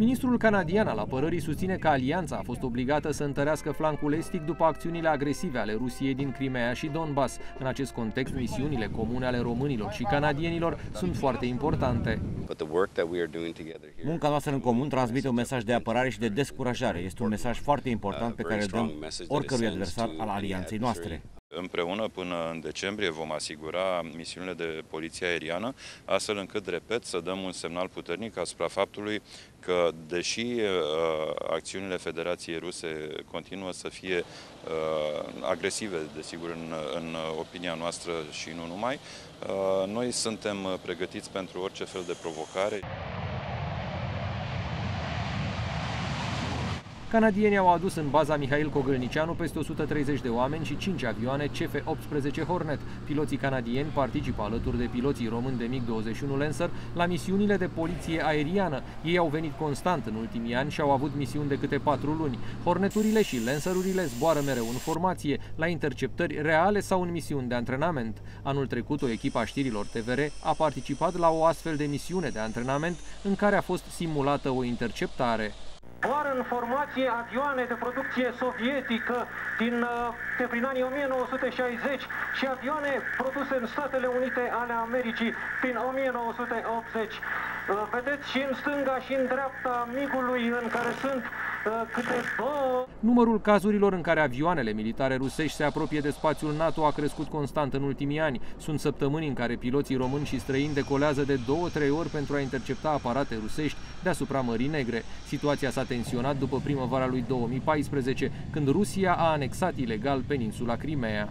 Ministrul canadian al apărării susține că alianța a fost obligată să întărească flancul estic după acțiunile agresive ale Rusiei din Crimea și Donbass. În acest context, misiunile comune ale românilor și canadienilor sunt foarte importante. Munca noastră în comun transmite un mesaj de apărare și de descurajare. Este un mesaj foarte important pe care îl dăm oricărui adversar al alianței noastre. Împreună până în decembrie vom asigura misiunile de poliție aeriană, astfel încât, repet, să dăm un semnal puternic asupra faptului că, deși uh, acțiunile Federației Ruse continuă să fie uh, agresive, desigur, în, în opinia noastră și nu numai, uh, noi suntem pregătiți pentru orice fel de provocare. Canadienii au adus în baza Mihail Cogălnicianu peste 130 de oameni și 5 avioane CF-18 Hornet. Piloții canadieni participă alături de piloții români de MiG-21 Lancer la misiunile de poliție aeriană. Ei au venit constant în ultimii ani și au avut misiuni de câte 4 luni. Horneturile și Lancerurile zboară mereu în formație, la interceptări reale sau în misiuni de antrenament. Anul trecut, o echipă a știrilor TVR a participat la o astfel de misiune de antrenament în care a fost simulată o interceptare. Doar în formație avioane de producție sovietică din, de prin anii 1960 și avioane produse în Statele Unite ale Americii prin 1980. Vedeți și în stânga și în dreapta migului în care sunt Numărul cazurilor în care avioanele militare rusești se apropie de spațiul NATO a crescut constant în ultimii ani. Sunt săptămâni în care piloții români și străini decolează de 2-3 ori pentru a intercepta aparate rusești deasupra Mării Negre. Situația s-a tensionat după primăvara lui 2014, când Rusia a anexat ilegal peninsula Crimea.